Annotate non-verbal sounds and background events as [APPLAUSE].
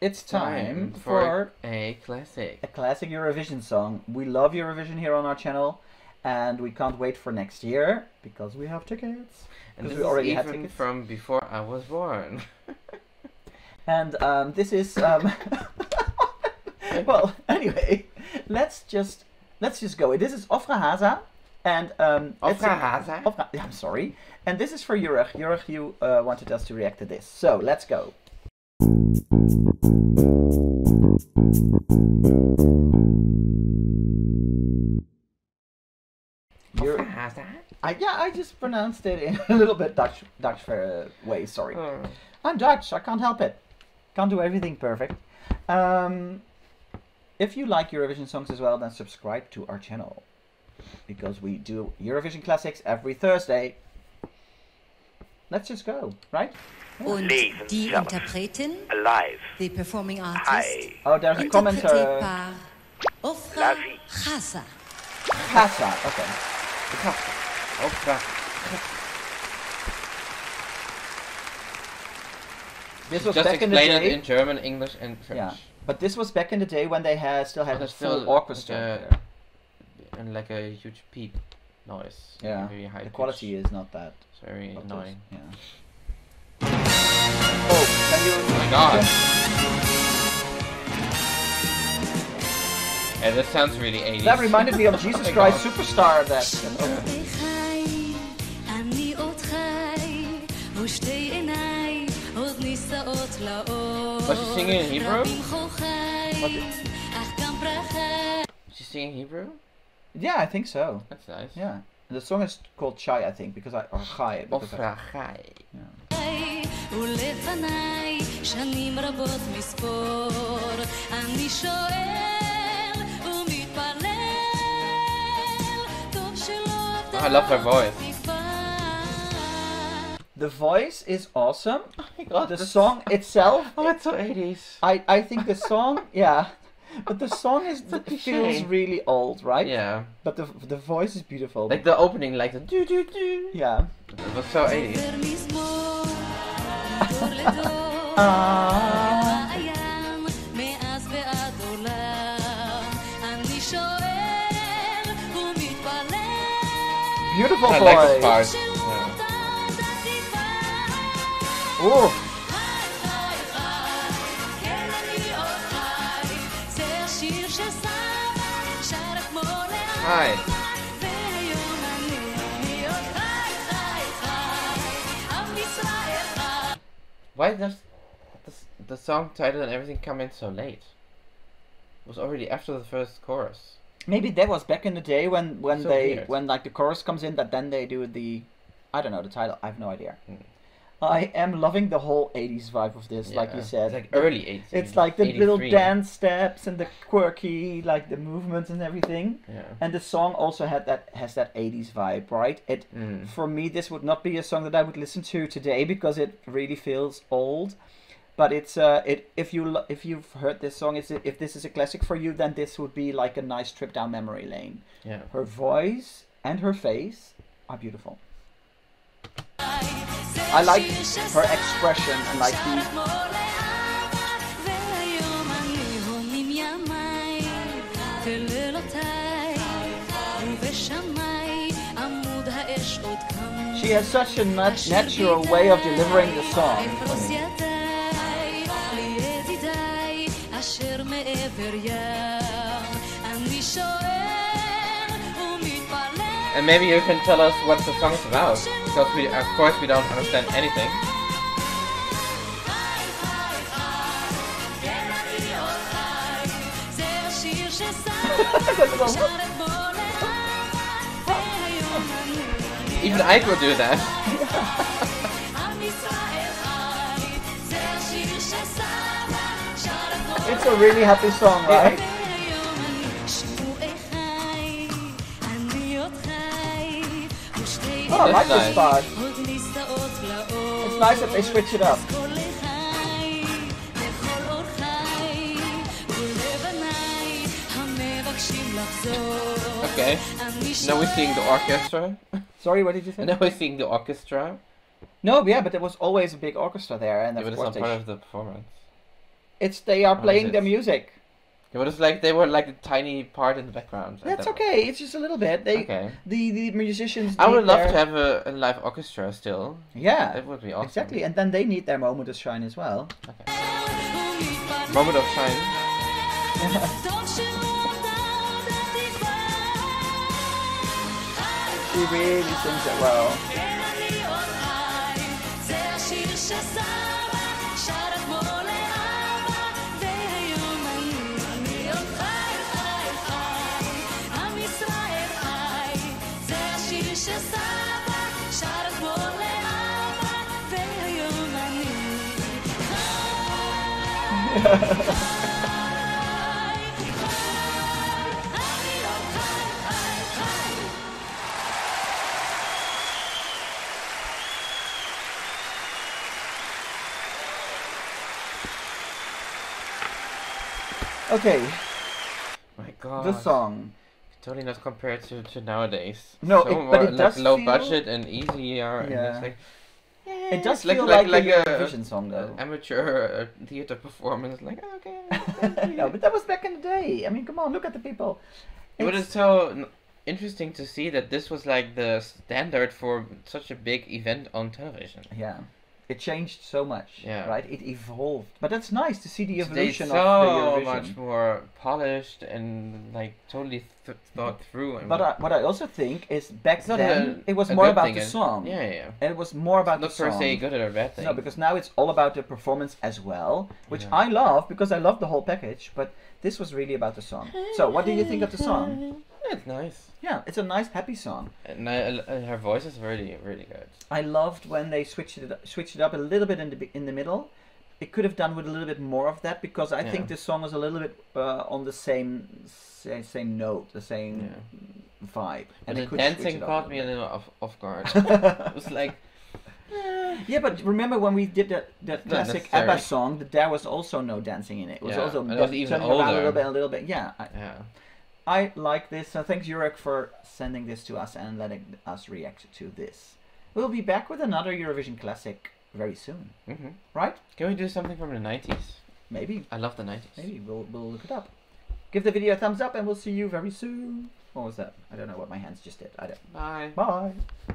it's time, Time for a classic. a classic Eurovision song. We love Eurovision here on our channel, and we can't wait for next year because we have tickets. And this we is already had even tickets. from before I was born. [LAUGHS] And um, this is um, [LAUGHS] well. Anyway, let's just let's just go. This is Ofra Haza, and um, Ofra Haza? Ofra- yeah, I'm sorry. And this is for Jurg. Jurg, you uh, wanted us to react to this, so let's go. Ofra I, yeah, I just pronounced it in a little bit Dutch Dutch uh, way. Sorry. Oh. I'm Dutch. I can't help it. Can't do everything perfect. Um, if you like Eurovision songs as well, then subscribe to our channel because we do Eurovision classics every Thursday. Let's just go, right? Und Ladies and die gentlemen. Interpretin, Alive. the performing artist, Hi. Oh, there's a comment. interprétée Uh, par Ofra La vie. Haza. Casa. Okay. Ofra. This was Just back in the explain it day. in German, English, and French. yeah, but this was back in the day when they had still had But a it's full still orchestra. like a, and like a huge peep noise. Yeah, a very high the quality is not that. It's very not annoying. this, Yeah. Oh, can you? Oh my god. Yeah, this sounds really 80s. That reminded me of [LAUGHS] Jesus Oh Christ God. Superstar. That. Was she singing in Hebrew? She's singing Hebrew? Yeah, I think so. That's nice. Yeah. And the song is called Chai, I think, because I or Chai. Or I, Chai. Yeah. Oh, I love her voice. The voice is awesome. Oh my god. The song itself. [LAUGHS] oh, it's so 80s. I, I think the song, yeah but the song is the feels really old, right? Yeah. But the the voice is beautiful. Like the opening, like the do do do. Yeah. It was so 80s. Beautiful voice. I like yeah. Ooh. Why does the song title and everything come in so late? It was already after the first chorus. Maybe that was back in the day when when So they weird. when like the chorus comes in that then they do the I don't know the title. I have no idea. Hmm. I am loving the whole 80s vibe of this, like you said. It's like early 80s. It's like the little dance steps and the quirky, like the movements and everything. Yeah. And the song also had that has that 80s vibe, right? It Mm. for me this would not be a song that I would listen to today because it really feels old. But it's uh it if you lo- if you've heard this song, is if this is a classic for you, then this would be like a nice trip down memory lane. Yeah. Her voice and her face are beautiful. I like her expression and like the She has such a natural way of delivering the song. I mean. And maybe you can tell us what the song's about, because we, of course, we don't understand anything. [LAUGHS] Even I could do that. [LAUGHS] it's a really happy song, right? I like nice. this part. It's nice that they switch it up. Okay. Now we're seeing the orchestra. Sorry, what did you [LAUGHS] say? Now we're seeing the orchestra. No, yeah, but there was always a big orchestra there, and yeah, of course it's not part of the performance. It's they are playing their music. It was like they were like a tiny part in the background. That's okay. It's just a little bit. They okay. the the musicians. I would love their... to have a, a, live orchestra still. Yeah, that would be awesome. Exactly, and then they need their moment of shine as well. Okay. Moment of shine. [LAUGHS] she really sings it well. Okay, My God. the song. Totally not compared to, to nowadays. No, so it- more but it like does low feel- budget and easier. And Yeah. it's like, It does like- feel like- like, like a Eurovision song, an though. [LAUGHS] amateur uh, theater performance. Like, okay. [LAUGHS] thank no, but that was back in the day. I mean, come on, look at the people. But It's- it's so interesting to see that this was like the standard for such a big event on television. yeah, it changed so much. Yeah. right. It evolved, but that's nice to see the evolution so of the Eurovision. much more polished and like totally th- thought through. And But I, what I also think is back then a, it was more about the song. Yeah, yeah. And it was more about not the per song. se good or bad thing. No, because now it's all about the performance as well, which Yeah. I love because I love the whole package. But this was really about the song. So, what do you think of the song? It's nice. Yeah, it's a nice, happy song. And, I, and her voice is really, really good. I loved when they switched it switched it up a little bit in the in the middle. It could have done with a little bit more of that because I think Yeah. this song was a little bit uh, on the same same, same note, the same vibe. And the dancing caught me a little off, off guard. [LAUGHS] it was like, Yeah, eh. but remember when we did that, that classic. ABBA song, that there was also no dancing in it. It was Yeah, also it was even around a little bit, a little bit. Yeah, I, yeah. I like this. So thanks, Jurek, for sending this to us and letting us react to this. We'll be back with another Eurovision classic very soon, hmm right? Can we do something from the 90s? Maybe, I love the 90s. maybe we'll we'll look it up. Give the video a thumbs up, and we'll see you very soon. What was that? I don't know what my hands just did. I don't. Bye. Bye.